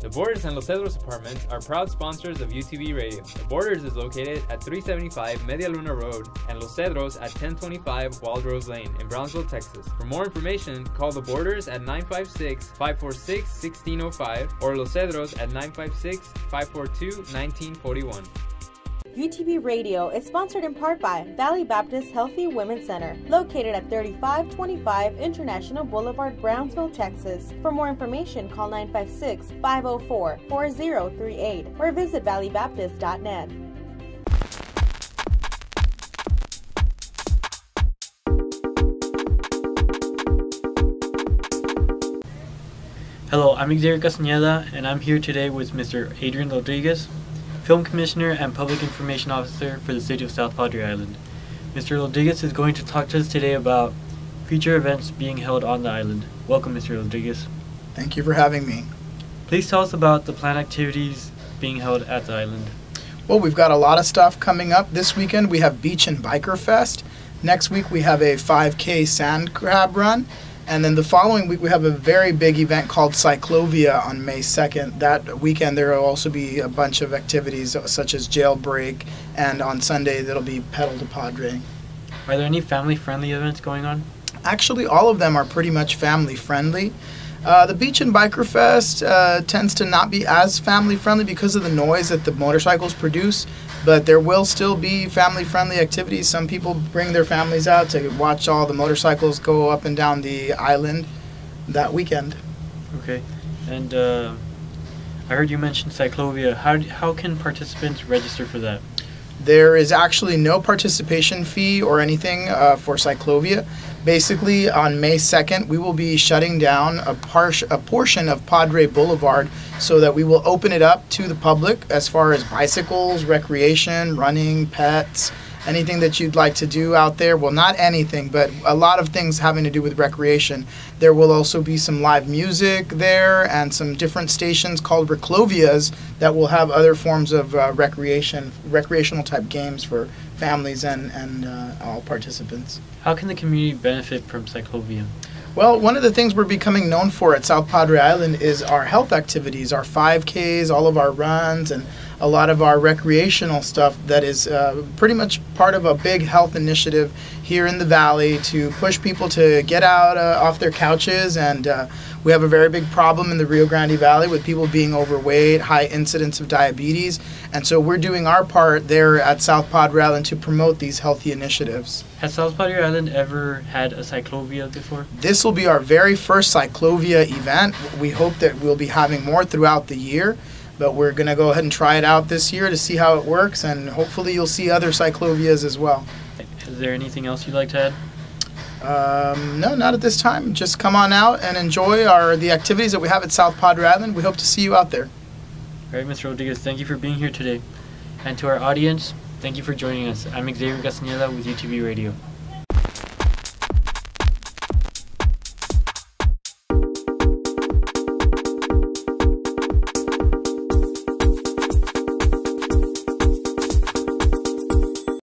The Borders and Los Cedros Apartments are proud sponsors of UTB Radio. The Borders is located at 375 Media Luna Road and Los Cedros at 1025 Waldrose Lane in Brownsville, Texas. For more information, call The Borders at 956 546 1605 or Los Cedros at 956 542 1941. UTB Radio is sponsored in part by Valley Baptist Healthy Women's Center, located at 3525 International Boulevard, Brownsville, Texas. For more information, call 956 504 4038 or visit valleybaptist.net. Hello, I'm Xavier Castañeda, and I'm here today with Mr. Adrian Rodriguez, Film Commissioner and Public Information Officer for the City of South Padre Island. Mr. Rodriguez is going to talk to us today about future events being held on the island. Welcome, Mr. Rodriguez. Thank you for having me. Please tell us about the planned activities being held at the island. Well, we've got a lot of stuff coming up. This weekend we have Beach and Biker Fest. Next week we have a 5K sand crab run. And then the following week, we have a very big event called Cyclovia on May 2nd. That weekend, there will also be a bunch of activities such as jailbreak, and on Sunday, there'll be pedal to Padre. Are there any family friendly events going on? Actually, all of them are pretty much family friendly. Uh, the Beach and Biker Fest uh, tends to not be as family friendly because of the noise that the motorcycles produce, but there will still be family friendly activities. Some people bring their families out to watch all the motorcycles go up and down the island that weekend. Okay. And uh, I heard you mention Cyclovia. How, how can participants register for that? There is actually no participation fee or anything uh, for Cyclovia. Basically, on May 2nd, we will be shutting down a, par- a portion of Padre Boulevard so that we will open it up to the public as far as bicycles, recreation, running, pets, anything that you'd like to do out there. Well, not anything, but a lot of things having to do with recreation. There will also be some live music there and some different stations called Reclovias that will have other forms of uh, recreation, recreational type games for families and, and uh, all participants. How can the community benefit from Cyclovia? Well, one of the things we're becoming known for at South Padre Island is our health activities, our 5Ks, all of our runs, and a lot of our recreational stuff that is uh, pretty much part of a big health initiative here in the valley to push people to get out uh, off their couches. And uh, we have a very big problem in the Rio Grande Valley with people being overweight, high incidence of diabetes. And so we're doing our part there at South Padre Island to promote these healthy initiatives. Has South Padre Island ever had a cyclovia before? This will be our very first cyclovia event. We hope that we'll be having more throughout the year but we're going to go ahead and try it out this year to see how it works, and hopefully you'll see other cyclovias as well. Is there anything else you'd like to add? Um, no, not at this time. Just come on out and enjoy our the activities that we have at South Padre Island. We hope to see you out there. All right, Mr. Rodriguez, thank you for being here today. And to our audience, thank you for joining us. I'm Xavier Castaneda with UTB Radio.